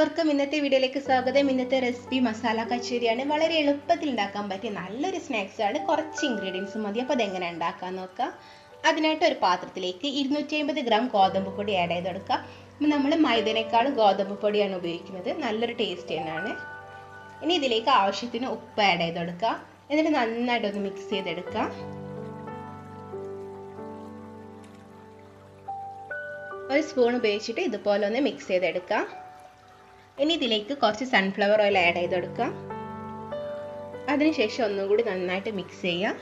എല്ലാവർക്കും ഇന്നത്തെ വീഡിയോയിലേക്ക് സ്വാഗതം. ഇന്നത്തെ റെസിപ്പി മസാല കച്ചേരിയാണ്. വളരെ എളുപ്പത്തിൽ ഉണ്ടാക്കാൻ പറ്റിയ നല്ലൊരു സ്നാക്സ് ആണ്. കുറച്ച് ഇൻഗ്രീഡിയൻസ് മതി. അപ്പോൾ അതെങ്ങനെ ഉണ്ടാക്കാൻ നോക്കാം. അതിനായിട്ട് ഒരു പാത്രത്തിലേക്ക് ഇരുന്നൂറ്റി അമ്പത് ഗ്രാം ഗോതമ്പ് പൊടി ആഡ് ചെയ്ത് കൊടുക്കുക അപ്പം നമ്മൾ മൈദനേക്കാളും ഗോതമ്പ് പൊടിയാണ് ഉപയോഗിക്കുന്നത്. നല്ലൊരു ടേസ്റ്റ് തന്നെയാണ്. ഇനി ഇതിലേക്ക് ആവശ്യത്തിന് ഉപ്പ് ആഡ് ചെയ്ത് കൊടുക്കുക എന്നിട്ട് നന്നായിട്ടൊന്ന് മിക്സ് ചെയ്തെടുക്കുക ഒരു സ്പൂൺ ഉപയോഗിച്ചിട്ട് ഇതുപോലെ ഒന്ന് മിക്സ് ചെയ്തെടുക്കാം. ഇനി ഇതിലേക്ക് കുറച്ച് സൺഫ്ലവർ ഓയിൽ ആഡ് ചെയ്ത് കൊടുക്കാം അതിനുശേഷം ഒന്നും കൂടി നന്നായിട്ട് മിക്സ് ചെയ്യുക.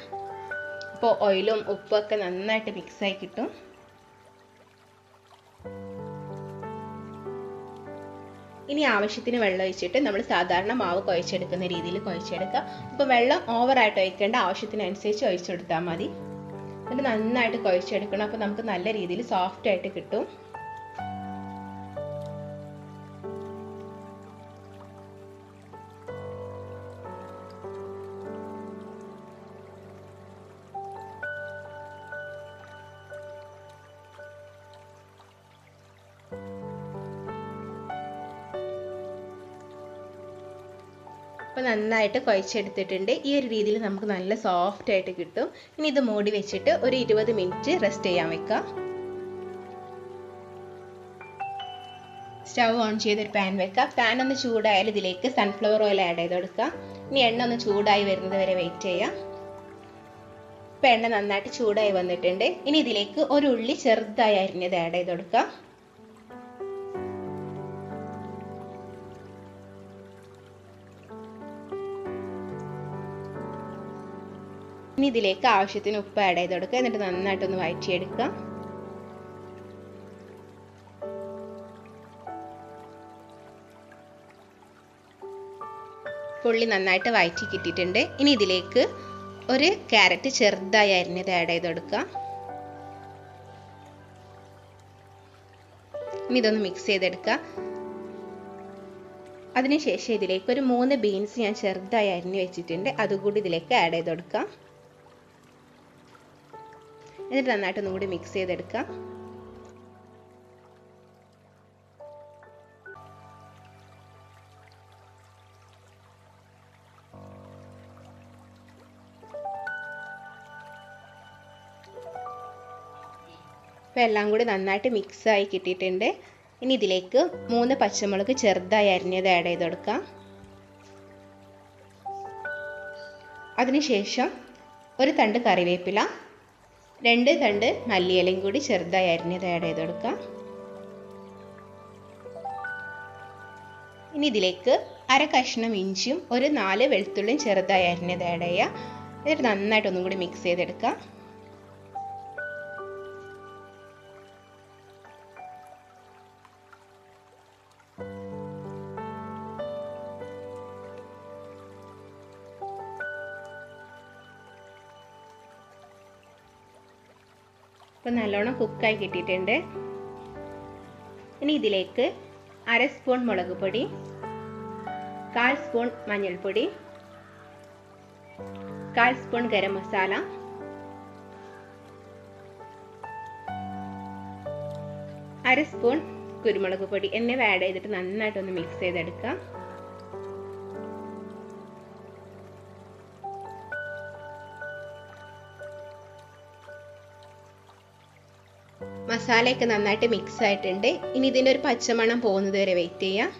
അപ്പോൾ ഓയിലും ഉപ്പും ഒക്കെ നന്നായിട്ട് മിക്സ് ആയി കിട്ടും. ഇനി ആവശ്യത്തിന് വെള്ളം ഒഴിച്ചിട്ട് നമ്മൾ സാധാരണ മാവ് കുഴച്ചെടുക്കുന്ന രീതിയിൽ കുഴച്ചെടുക്കുക. അപ്പോൾ വെള്ളം ഓവറായിട്ട് ഒഴിക്കേണ്ട ആവശ്യത്തിനനുസരിച്ച് ഒഴിച്ചെടുത്താൽ മതി. എന്നിട്ട് നന്നായിട്ട് കുഴച്ചെടുക്കണം. അപ്പോൾ നമുക്ക് നല്ല രീതിയിൽ സോഫ്റ്റ് ആയിട്ട് കിട്ടും. അപ്പോൾ നന്നായിട്ട് കുഴച്ചെടുത്തിട്ടുണ്ട്. ഈ ഒരു രീതിയിൽ നമുക്ക് നല്ല സോഫ്റ്റ് ആയിട്ട് കിട്ടും. ഇനി ഇത് മൂടി വെച്ചിട്ട് ഒരു ഇരുപത് മിനിറ്റ് റെസ്റ്റ് ചെയ്യാൻ വെക്കാം. സ്റ്റവ് ഓൺ ചെയ്തൊരു പാൻ വെക്കുക പാൻ ഒന്ന് ചൂടായാൽ ഇതിലേക്ക് സൺഫ്ലവർ ഓയിൽ ആഡ് ചെയ്ത് കൊടുക്കാം ഇനി എണ്ണ ഒന്ന് ചൂടായി വരുന്നത് വരെ വെയിറ്റ് ചെയ്യാം. ഇപ്പം എണ്ണ നന്നായിട്ട് ചൂടായി വന്നിട്ടുണ്ട്. ഇനി ഇതിലേക്ക് ഒരു ഉള്ളി ചെറുതായി അരിഞ്ഞത് ആഡ് ചെയ്ത് കൊടുക്കാം ഇനി ഇതിലേക്ക് ആവശ്യത്തിന് ഉപ്പ് ആഡ് ചെയ്ത് കൊടുക്കുക. എന്നിട്ട് നന്നായിട്ടൊന്ന് വഴറ്റിയെടുക്കുക പുള്ളി നന്നായിട്ട് വഴറ്റി കിട്ടിയിട്ടുണ്ട്. ഇനി ഇതിലേക്ക് ഒരു ക്യാരറ്റ് ചെറുതായി അരിഞ്ഞത് ആഡ് ചെയ്ത് കൊടുക്കുക. ഇനി ഇതൊന്ന് മിക്സ് ചെയ്തെടുക്കുക. അതിനുശേഷം ഇതിലേക്ക് ഒരു മൂന്ന് ബീൻസ് ഞാൻ ചെറുതായി അരിഞ്ഞ് വെച്ചിട്ടുണ്ട്. അതുകൂടി ഇതിലേക്ക് ആഡ് ചെയ്ത് കൊടുക്കാം എന്നിട്ട് നന്നായിട്ട് ഒന്നും കൂടി മിക്സ് ചെയ്തെടുക്കുക. അപ്പോൾ എല്ലാം കൂടി നന്നായിട്ട് മിക്സായി കിട്ടിയിട്ടുണ്ട്. ഇനി ഇതിലേക്ക് മൂന്ന് പച്ചമുളക് ചെറുതായി അരിഞ്ഞത് ആഡ് ചെയ്ത് കൊടുക്കാം അതിനുശേഷം ഒരു തണ്ട് കറിവേപ്പില രണ്ട് തണ്ട് മല്ലിയിലയും കൂടി ചെറുതായി അരിഞ്ഞത് ആഡ് ചെയ്ത് കൊടുക്കാം. ഇനി ഇതിലേക്ക് അര കഷ്ണം ഇഞ്ചിയും ഒരു നാല് വെളുത്തുള്ളിയും ചെറുതായി അരിഞ്ഞത് ആഡ് ചെയ്യുക. എന്നിട്ട് നന്നായിട്ട് ഒന്നും കൂടി മിക്സ് ചെയ്തെടുക്കാം. ഇപ്പം നല്ലോണം കുക്കായി കിട്ടിയിട്ടുണ്ട്. ഇനി ഇതിലേക്ക് അര സ്പൂൺ മുളക് പൊടി കാൽ സ്പൂൺ മഞ്ഞൾപ്പൊടി കാൽ സ്പൂൺ ഗരം മസാല അര സ്പൂൺ കുരുമുളക് പൊടി. എന്നിവ ആഡ് ചെയ്തിട്ട് നന്നായിട്ടൊന്ന് മിക്സ് ചെയ്തെടുക്കാം മസാലയൊക്കെ നന്നായിട്ട് മിക്സ് ആയിട്ടുണ്ട്. ഇനി ഇതിന്റെ ഒരു പച്ചമണം പോകുന്നത് വരെ വെയിറ്റ് ചെയ്യാം.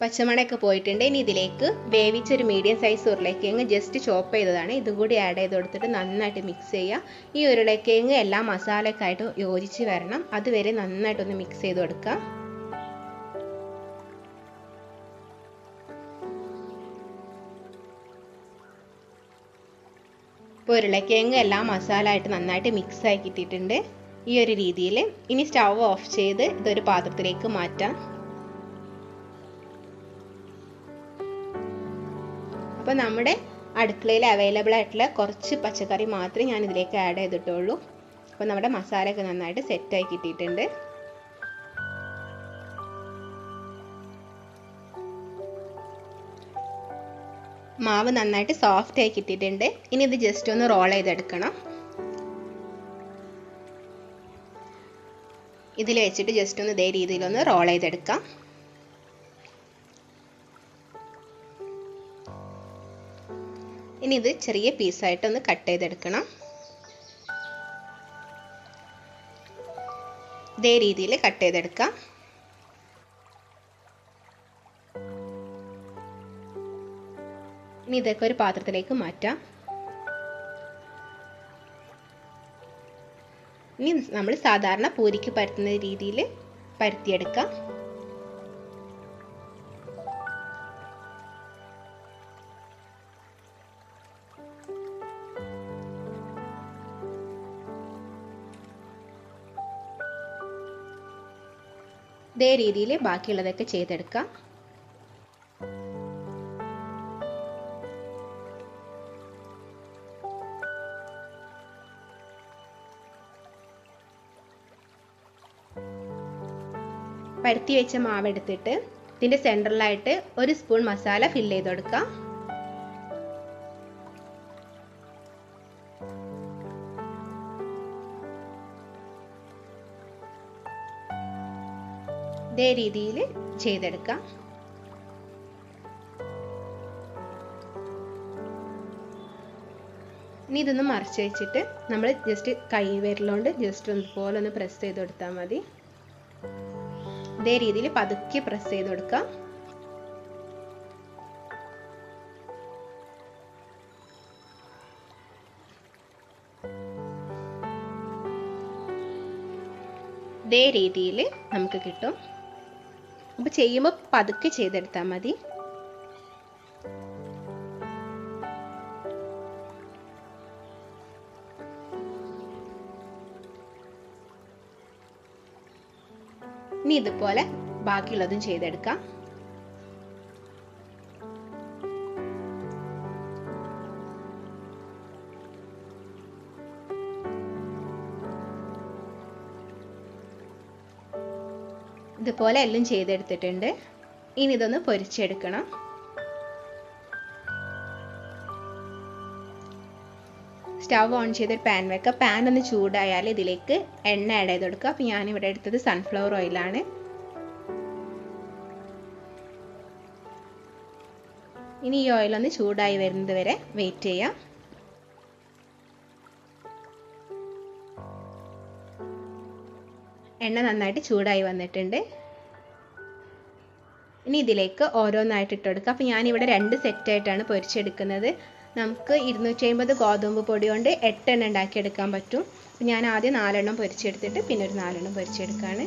പച്ചമണയൊക്കെ പോയിട്ടുണ്ട്. ഇനി ഇതിലേക്ക് വേവിച്ചൊരു മീഡിയം സൈസ് ഉരുളക്കിഴങ്ങ് ജസ്റ്റ് ചോപ്പ് ചെയ്തതാണ്. ഇതും കൂടി ആഡ് ചെയ്ത് കൊടുത്തിട്ട് നന്നായിട്ട് മിക്സ് ചെയ്യുക ഈ ഉരുളക്കിഴങ്ങ് എല്ലാ മസാലയൊക്കെ ആയിട്ട് യോജിച്ച് വരണം. അതുവരെ നന്നായിട്ടൊന്ന് മിക്സ് ചെയ്ത് കൊടുക്കുക ഉരുളക്കിഴങ്ങ് എല്ലാം മസാല ആയിട്ട് നന്നായിട്ട് മിക്സ് ആയി കിട്ടിയിട്ടുണ്ട് ഈ ഒരു രീതിയിൽ ഇനി സ്റ്റൗ ഓഫ് ചെയ്ത് ഇതൊരു പാത്രത്തിലേക്ക് മാറ്റാം. അപ്പോൾ നമ്മുടെ അടുക്കളയിൽ അവൈലബിൾ ആയിട്ടുള്ള കുറച്ച് പച്ചക്കറി മാത്രമേ ഞാൻ ഇതിലേക്ക് ആഡ് ചെയ്തിട്ടുള്ളൂ. അപ്പോൾ നമ്മുടെ മസാലയൊക്കെ നന്നായിട്ട് സെറ്റായി കിട്ടിയിട്ടുണ്ട്. മാവ് നന്നായിട്ട് സോഫ്റ്റ് ആയി കിട്ടിയിട്ടുണ്ട്. ഇനി ഇത് ജസ്റ്റ് ഒന്ന് റോൾ ചെയ്തെടുക്കണം. ഇതിൽ വെച്ചിട്ട് ജസ്റ്റ് ഒന്ന് ഇതേ രീതിയിലൊന്ന് റോൾ ചെയ്തെടുക്കാം. ഇനി ഇത് ചെറിയ പീസായിട്ടൊന്ന് കട്ട് ചെയ്തെടുക്കണം. ഇതേ രീതിയിൽ കട്ട് ചെയ്തെടുക്കാം. ഇനി ഇതൊക്കെ ഒരു പാത്രത്തിലേക്ക് മാറ്റാം. ഇനി നമ്മൾ സാധാരണ പൂരിക്ക് പരത്തുന്ന രീതിയിൽ പരത്തിയെടുക്കാം. ഇതേ രീതിയിൽ ബാക്കിയുള്ളതൊക്കെ ചെയ്തെടുക്കാം. പരത്തി വെച്ച മാവ് എടുത്തിട്ട് ഇതിന്റെ സെന്ററിലായിട്ട് ഒരു സ്പൂൺ മസാല ഫില്ല് ചെയ്ത് കൊടുക്കാം ഇതേ രീതിയിൽ ചെയ്തെടുക്കാം. ഇനി ഇതൊന്ന് മറച്ച് വെച്ചിട്ട് നമ്മൾ ജസ്റ്റ് കൈ വിരലുകൊണ്ട് ജസ്റ്റ് ഇതുപോലെ ഒന്ന് പ്രസ് ചെയ്ത് കൊടുത്താൽ മതി. ഇതേ രീതിയിൽ പതുക്കെ പ്രസ് ചെയ്ത് കൊടുക്കാം. ഇതേ രീതിയിൽ നമുക്ക് കിട്ടും. അപ്പോൾ ചെയ്യുമ്പോൾ പതുക്കെ ചെയ്തെടുത്താൽ മതി. ഇനി ഇതുപോലെ ബാക്കിയുള്ളതും ചെയ്തെടുക്കാം. ഇതുപോലെ എല്ലാം ചെയ്തെടുത്തിട്ടുണ്ട്. ഇനി ഇതൊന്ന് പൊരിച്ചെടുക്കണം. സ്റ്റവ് ഓൺ ചെയ്തൊരു പാൻ വെക്കുക. പാൻ ഒന്ന് ചൂടായാൽ ഇതിലേക്ക് എണ്ണ ആഡ് ചെയ്ത് കൊടുക്കുക. അപ്പോൾ ഞാനിവിടെ എടുത്തത് സൺഫ്ലവർ ഓയിലാണ് ഇനി ഈ ഓയിൽ ഒന്ന് ചൂടായി വരുന്നത് വരെ വെയിറ്റ് ചെയ്യാം. എണ്ണ നന്നായിട്ട് ചൂടായി വന്നിട്ടുണ്ട്. ഇനി ഇതിലേക്ക് ഓരോന്നായിട്ട് ഇട്ട് കൊടുക്കുക. അപ്പോൾ ഞാനിവിടെ രണ്ട് സെറ്റായിട്ടാണ് പൊരിച്ചെടുക്കുന്നത്. നമുക്ക് ഇരുന്നൂറ്റി അമ്പത് ഗോതമ്പ് പൊടി കൊണ്ട് എട്ടെണ്ണം ഉണ്ടാക്കിയെടുക്കാൻ പറ്റും. ഞാൻ ആദ്യം നാലെണ്ണം പൊരിച്ചെടുത്തിട്ട് പിന്നെ ഒരു നാലെണ്ണം പൊരിച്ചെടുക്കുകയാണ്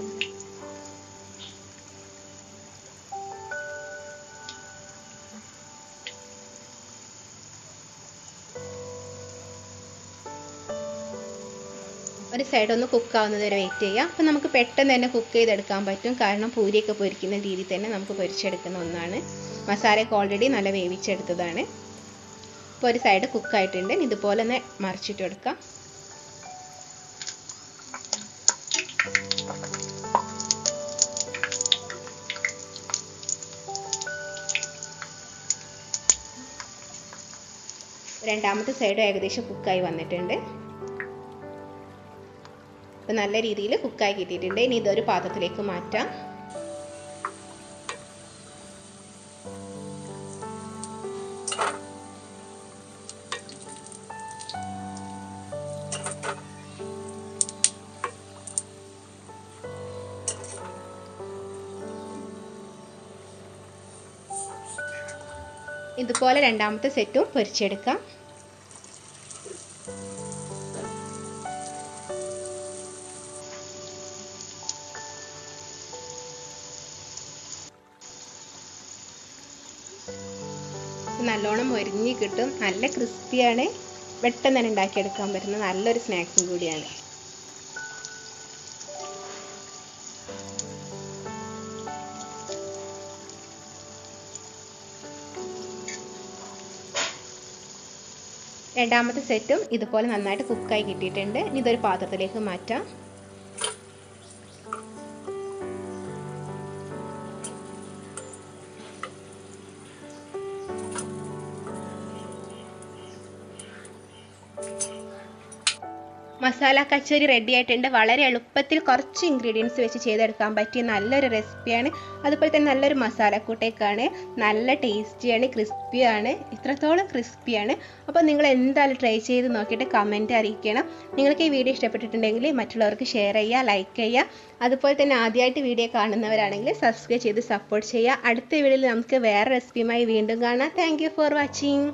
ഒരു സൈഡ് ഒന്ന് കുക്ക് ആവുന്നത് വരെ വെയിറ്റ് ചെയ്യാം. അപ്പോൾ നമുക്ക് പെട്ടെന്ന് തന്നെ കുക്ക് ചെയ്തെടുക്കാൻ പറ്റും. കാരണം പൂരിയൊക്കെ പൊരിക്കുന്ന രീതിയിൽ തന്നെ നമുക്ക് പൊരിച്ചെടുക്കുന്ന ഒന്നാണ്. മസാലയൊക്കെ ഓൾറെഡി നല്ല വേവിച്ചെടുത്തതാണ്. ഇപ്പോൾ ഒരു സൈഡ് കുക്കായിട്ടുണ്ട് ഇതുപോലെ തന്നെ മറിച്ചിട്ട് കൊടുക്കാം. രണ്ടാമത്തെ സൈഡ് ഏകദേശം കുക്കായി വന്നിട്ടുണ്ട്. അപ്പം നല്ല രീതിയിൽ കുക്കായി കിട്ടിയിട്ടുണ്ട്. ഇനി ഇതൊരു പാത്രത്തിലേക്ക് മാറ്റാം. ഇതുപോലെ രണ്ടാമത്തെ സെറ്റും പൊരിച്ചെടുക്കാം. നല്ലോണം മൊരിഞ്ഞ് കിട്ടും. നല്ല ക്രിസ്പിയാണ് പെട്ടെന്ന് തന്നെ ഉണ്ടാക്കിയെടുക്കാൻ പറ്റുന്ന നല്ലൊരു സ്നാക്സും കൂടിയാണ്. രണ്ടാമത്തെ സെറ്റും ഇതുപോലെ നന്നായിട്ട് കുക്കായി കിട്ടിയിട്ടുണ്ട്. ഇനി ഇതൊരു പാത്രത്തിലേക്ക് മാറ്റാം. മസാല കച്ചോരി റെഡി ആയിട്ടുണ്ട്. വളരെ എളുപ്പത്തിൽ കുറച്ച് ഇൻഗ്രീഡിയൻസ് വെച്ച് ചെയ്തെടുക്കാൻ പറ്റിയ നല്ലൊരു റെസിപ്പിയാണ് അതുപോലെ തന്നെ നല്ലൊരു മസാലക്കൂട്ടേക്കാണ്. നല്ല ടേസ്റ്റിയാണ് ക്രിസ്പിയാണ് ഇത്രത്തോളം ക്രിസ്പിയാണ് അപ്പോൾ നിങ്ങൾ എന്തായാലും ട്രൈ ചെയ്ത് നോക്കിയിട്ട് കമന്റ് അറിയിക്കണം. നിങ്ങൾക്ക് ഈ വീഡിയോ ഇഷ്ടപ്പെട്ടിട്ടുണ്ടെങ്കിൽ മറ്റുള്ളവർക്ക് ഷെയർ ചെയ്യുക ലൈക്ക് ചെയ്യുക. അതുപോലെ തന്നെ ആദ്യമായിട്ട് വീഡിയോ കാണുന്നവരാണെങ്കിൽ സബ്സ്ക്രൈബ് ചെയ്ത് സപ്പോർട്ട് ചെയ്യുക. അടുത്ത വീഡിയോയിൽ നമുക്ക് വേറെ റെസിപ്പിയുമായി വീണ്ടും കാണാം. Thank for watching